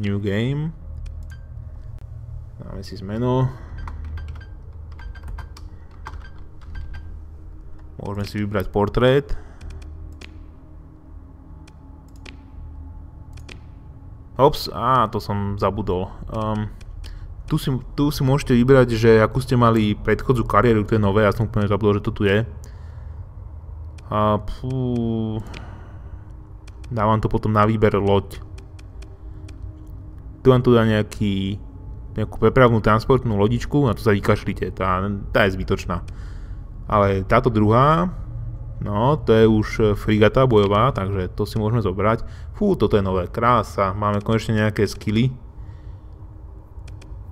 New game. Dáme si zmeno. Môžeme si vybrať portrét. Ops, á, to som zabudol. Um, tu, si, tu si môžete vybrať, že akú ste mali predchodzu kariéru, to je nové, ja som úplne zabudol, že to tu je. A pú, dávam to potom na výber loď. Tu vám tu dá nejaký, nejakú prepravnú transportnú lodičku, na to sa vykašlite, tá, tá je zbytočná. Ale táto druhá, no to je už e, frigata bojová, takže to si môžeme zobrať. Fú, toto je nové, krása, máme konečne nejaké skily.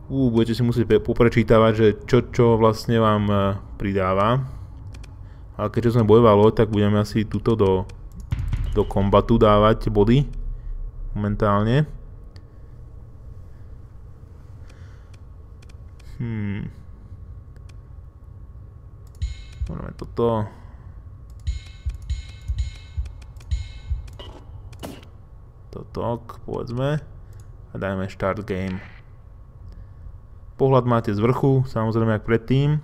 Fú, budete si musieť poprečítavať, že čo čo vlastne vám e, pridáva. Ale keďže sme bojová loď, tak budeme asi tuto do, do kombatu dávať body. Momentálne. Hmm. Môžeme toto. Toto, povedzme. A dajme start game. Pohľad máte z vrchu, samozrejme jak predtým.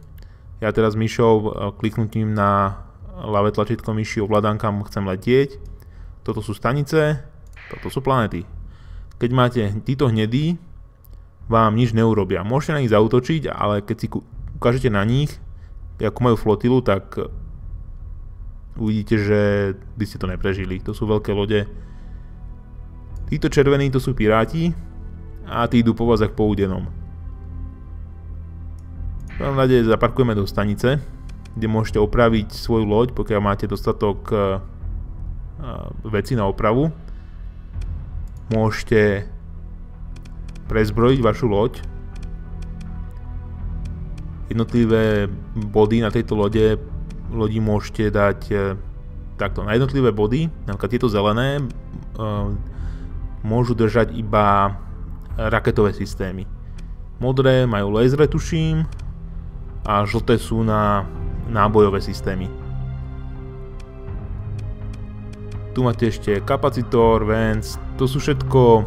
Ja teraz myšou e, kliknutím na ľavé tlačítko myši ovládam kam chcem letieť. Toto sú stanice, toto sú planety. Keď máte títo hnedí, vám nič neurobia. Môžete na nich zautočiť, ale keď si ukážete na nich, ako majú flotilu, tak uvidíte, že by ste to neprežili. To sú veľké lode. Títo červení to sú piráti a tí idú po vás po údenom. V prvom rade zaparkujeme do stanice, kde môžete opraviť svoju loď, pokiaľ máte dostatok uh, veci na opravu. Môžete prezbrojiť vašu loď, jednotlivé body na tejto lode, lodi môžete dať e, takto. Na jednotlivé body, napríklad tieto zelené, e, môžu držať iba raketové systémy. Modré majú lasery, tuším, a žlté sú na nábojové systémy. Tu máte ešte kapacitor, vents, to sú všetko...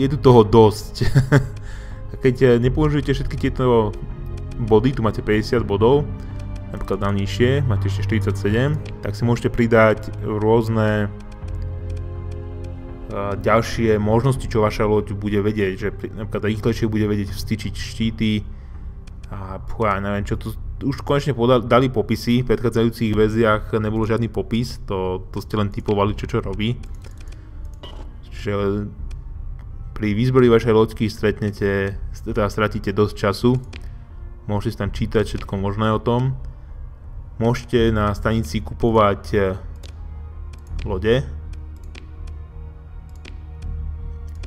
Je tu toho dosť. Keď e, nepoužijete všetky tieto body, tu máte 50 bodov, napríklad na nižšie, máte ešte 47, tak si môžete pridať rôzne ďalšie možnosti, čo vaša loď bude vedieť, že napríklad rýchlejšie bude vedieť vstyčiť štíty a pú, ja neviem čo, tu už konečne dali popisy, v predchádzajúcich verziách nebolo žiadny popis, to, to ste len typovali, čo čo robí. Čiže pri výzbori vašej loďky stretnete, teda stratíte dosť času, Môžete tam čítať všetko možné o tom. Môžete na stanici kupovať e, lode.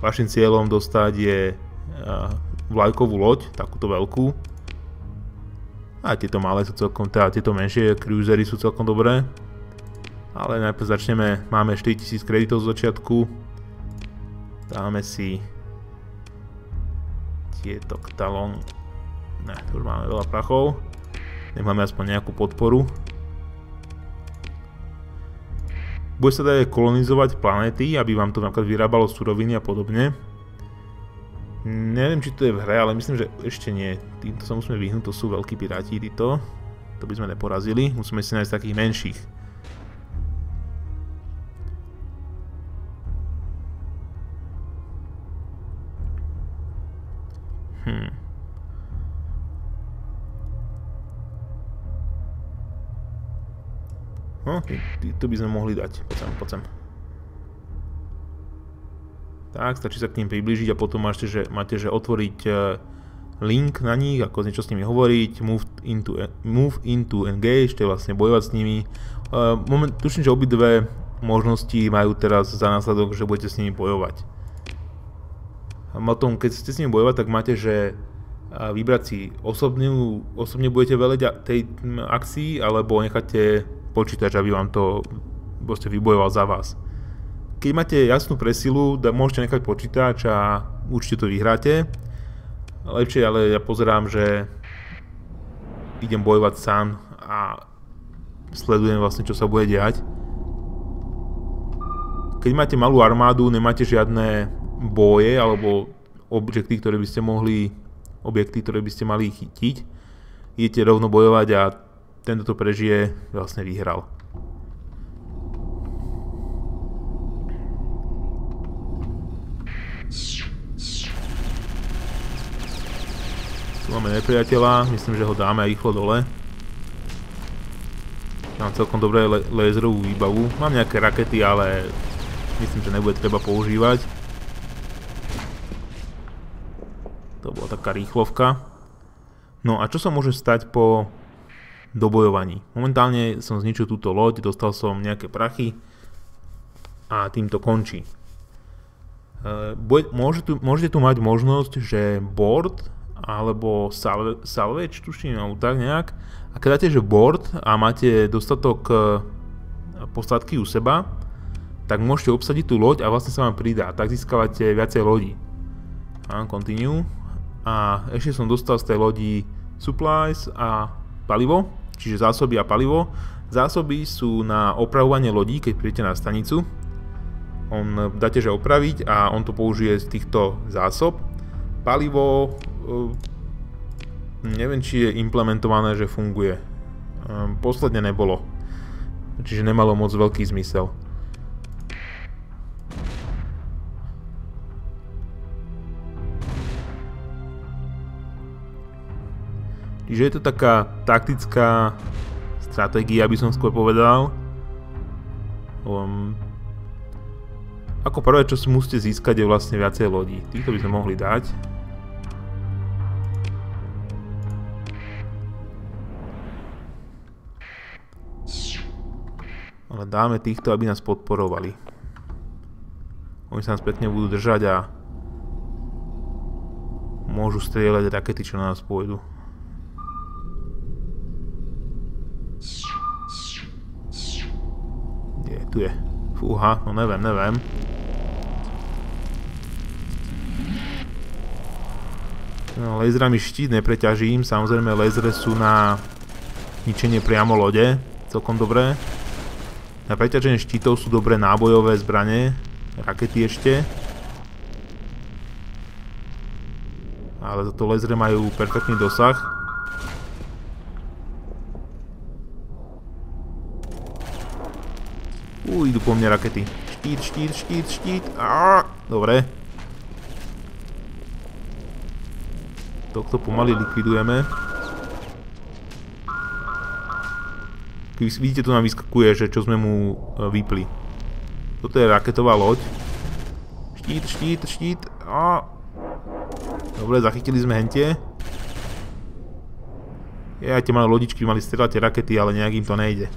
Vašim cieľom dostať je e, vlajkovú loď, takúto veľkú. A tieto malé sú celkom, teda tieto menšie cruisery sú celkom dobré. Ale najprv začneme, máme 4000 kreditov z začiatku. Dáme si tieto talon Ne, už máme veľa prachov. Nech máme aspoň nejakú podporu. Bude sa dať kolonizovať planéty, aby vám to napríklad vyrábalo suroviny a podobne. Neviem, či to je v hre, ale myslím, že ešte nie. Týmto sa musíme vyhnúť, to sú veľkí piráti títo. To by sme neporazili, musíme si nájsť takých menších. Hmm. No, to by sme mohli dať. Poď sem, poď sem. Tak, stačí sa k ním priblížiť a potom máte, že, máte, že otvoriť e, link na nich, ako niečo s nimi hovoriť, move into, e, move into engage, to je vlastne bojovať s nimi. Uh, moment, tuším, že obidve možnosti majú teraz za následok, že budete s nimi bojovať. Potom, keď ste s nimi bojovať, tak máte, že vybrať si osobne, osobne budete veleť tej akcii, alebo necháte počítač, aby vám to proste vybojoval za vás. Keď máte jasnú presilu, da, môžete nechať počítač a určite to vyhráte. Lepšie, ale ja pozerám, že idem bojovať sám a sledujem vlastne, čo sa bude diať. Keď máte malú armádu, nemáte žiadne boje alebo objekty, ktoré by ste mohli, objekty, ktoré by ste mali chytiť. Idete rovno bojovať a tento to prežije, vlastne vyhral. Tu máme nepriateľa, myslím, že ho dáme rýchlo dole. Mám celkom dobré lézerovú výbavu. Mám nejaké rakety, ale myslím, že nebude treba používať. Taká rýchlovka. No a čo sa môže stať po dobojovaní? Momentálne som zničil túto loď, dostal som nejaké prachy a tým to končí. E, môžete tu mať možnosť, že board alebo salve, salvage, tuším, alebo tak nejak. A keď dáte, že board a máte dostatok e, posadky u seba, tak môžete obsadiť tú loď a vlastne sa vám pridá. Tak získavate viacej lodí. A continue. A ešte som dostal z tej lodi supplies a palivo, čiže zásoby a palivo. Zásoby sú na opravovanie lodí, keď príjete na stanicu. On dáte, že opraviť a on to použije z týchto zásob. Palivo Ehm, neviem, či je implementované, že funguje. Ehm, posledne nebolo. Čiže nemalo moc veľký zmysel. Čiže je to taká taktická stratégia, aby som skôr povedal. Um, ako prvé, čo si musíte získať, je vlastne viacej lodí. Týchto by sme mohli dať. Ale dáme týchto, aby nás podporovali. Oni sa nás pekne budú držať a môžu strieľať rakety, čo na nás pôjdu. Tu je? Fúha, no neviem, neviem. No, laserami štít nepreťažím, samozrejme lasery sú na ničenie priamo lode, celkom dobré. Na preťaženie štítov sú dobré nábojové zbranie, rakety ešte. Ale za to lasery majú perfektný dosah. Uj, idú po mne rakety. Štít, štít, štít, štít. Aaaa, dobre. Tohto pomaly likvidujeme. Vidíte, tu nám vyskakuje, že čo sme mu e, vypli. Toto je raketová loď. Štít, štít, štít. Dobre, zachytili sme hentie. Ja, tie malé lodičky mali strieľať tie rakety, ale nejak im to nejde.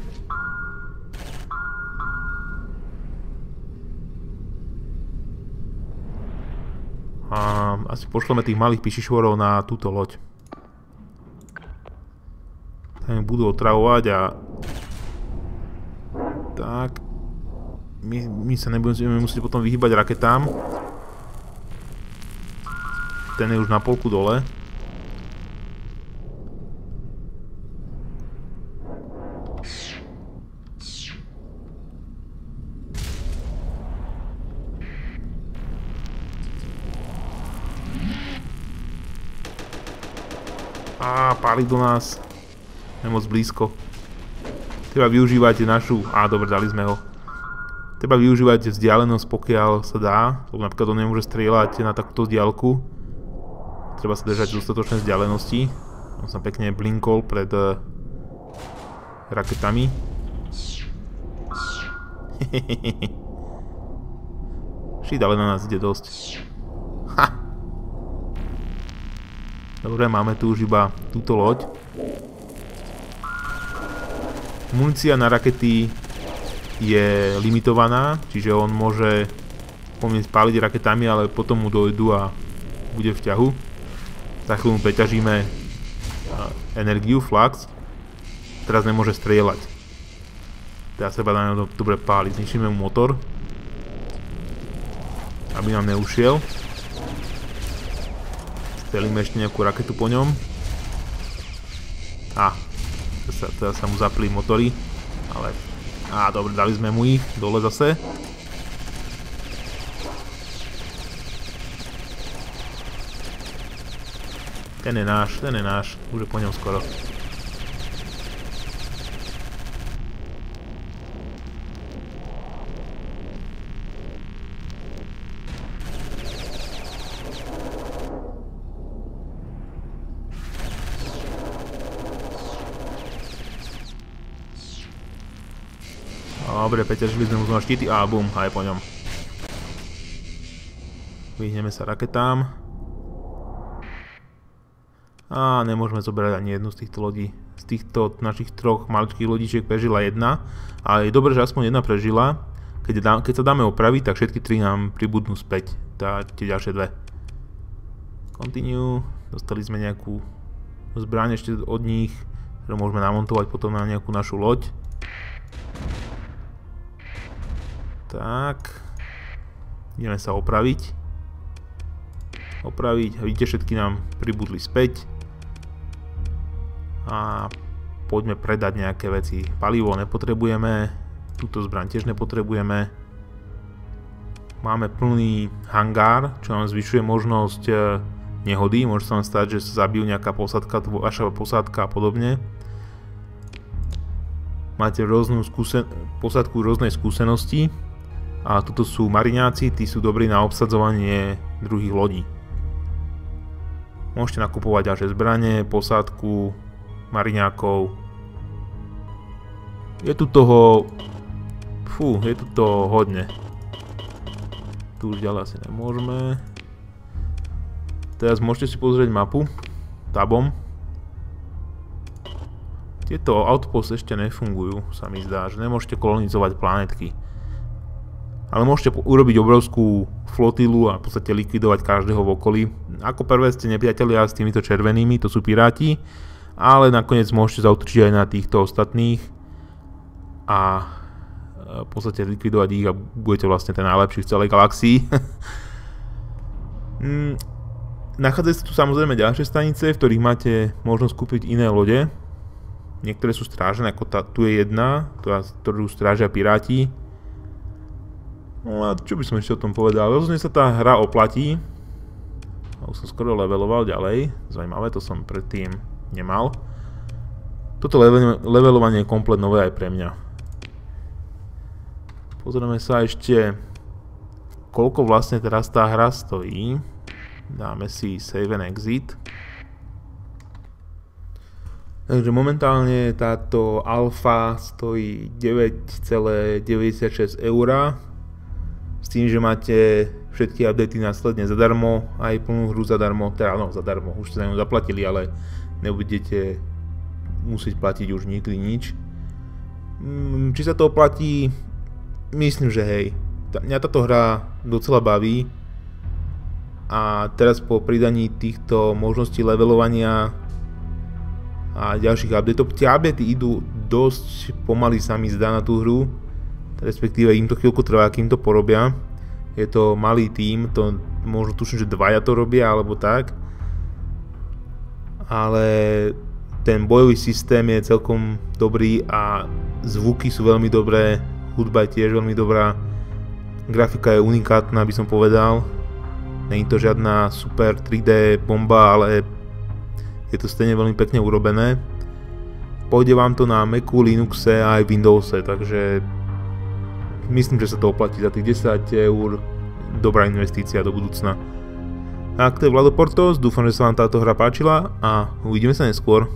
Pošleme tých malých pišišvorov na túto loď. Tam budú otravovať a tak. My, my sa nebudeme musieť potom vyhýbať raketám. Ten je už na polku dole. Á, páli do nás. Nemoc blízko. Treba využívať našu... Á, dobre, dali sme ho. Treba využívať vzdialenosť, pokiaľ sa dá. Lebo napríklad on nemôže strieľať na takúto vzdialku. Treba sa držať dostatočné vzdialenosti. On sa pekne blinkol pred uh, raketami. Šít, ale na nás ide dosť. Dobre, máme tu už iba túto loď. Munícia na rakety je limitovaná, čiže on môže pomieť páliť raketami, ale potom mu dojdu a bude v ťahu. Za chvíľu preťažíme energiu, flux. Teraz nemôže strieľať. Teraz treba na dobre páliť. Zničíme mu motor. Aby nám neušiel. Strelíme ešte nejakú raketu po ňom. A, sa, sa mu zapli motory, ale... Á, dobre, dali sme mu ich, dole zase. Ten je náš, ten je náš, už je po ňom skoro. Dobre, preťažili sme mu znova štíty a bum, aj po ňom. Vyhneme sa raketám. A nemôžeme zobrať ani jednu z týchto lodí. Z týchto našich troch maličkých lodičiek prežila jedna. Ale je dobré, že aspoň jedna prežila. Keď, dá, keď sa dáme opraviť, tak všetky tri nám pribudnú späť. Tá, tie ďalšie dve. Continue. Dostali sme nejakú zbraň ešte od nich, ktorú môžeme namontovať potom na nejakú našu loď. Tak. Ideme sa opraviť. Opraviť. Vidíte, všetky nám pribudli späť. A poďme predať nejaké veci. Palivo nepotrebujeme. Túto zbraň tiež nepotrebujeme. Máme plný hangár, čo nám zvyšuje možnosť e, nehody. Môže sa vám stať, že sa zabijú nejaká posádka, vaša posádka a podobne. Máte rôznu skúsen- posádku rôznej skúsenosti a toto sú mariňáci, tí sú dobrí na obsadzovanie druhých lodí. Môžete nakupovať ďalšie zbranie, posádku, mariňákov. Je tu toho... Fú, je tu toho hodne. Tu už ďalej asi nemôžeme. Teraz môžete si pozrieť mapu. Tabom. Tieto outposts ešte nefungujú, sa mi zdá, že nemôžete kolonizovať planetky ale môžete urobiť obrovskú flotilu a v podstate likvidovať každého v okolí. Ako prvé ste nepriatelia s týmito červenými, to sú piráti, ale nakoniec môžete zautočiť aj na týchto ostatných a e, v podstate likvidovať ich a budete vlastne ten najlepší v celej galaxii. Mm, nachádzajú sa tu samozrejme ďalšie stanice, v ktorých máte možnosť kúpiť iné lode. Niektoré sú strážené, ako tá, tu je jedna, ktorú strážia piráti No a čo by som ešte o tom povedal? Rozhodne sa tá hra oplatí. A už som skoro leveloval ďalej. Zajímavé, to som predtým nemal. Toto levelovanie je komplet nové aj pre mňa. Pozrieme sa ešte, koľko vlastne teraz tá hra stojí. Dáme si save and exit. Takže momentálne táto alfa stojí 9,96 eur s tým, že máte všetky updaty následne zadarmo, aj plnú hru zadarmo, teda no zadarmo, už ste za ňu zaplatili, ale nebudete musieť platiť už nikdy nič. Mm, či sa to oplatí? Myslím, že hej. Mňa táto hra docela baví a teraz po pridaní týchto možností levelovania a ďalších updateov, tie updaty idú dosť pomaly sa mi zdá na tú hru, respektíve im to chvíľku trvá, kým to porobia. Je to malý tím, to možno tuším, že dvaja to robia alebo tak. Ale ten bojový systém je celkom dobrý a zvuky sú veľmi dobré, hudba je tiež veľmi dobrá, grafika je unikátna, by som povedal. Není to žiadna super 3D bomba, ale je to stejne veľmi pekne urobené. Pôjde vám to na Macu, Linuxe a aj Windowse, takže myslím, že sa to oplatí za tých 10 eur. Dobrá investícia do budúcna. A to je Vlado Portos, dúfam, že sa vám táto hra páčila a uvidíme sa neskôr.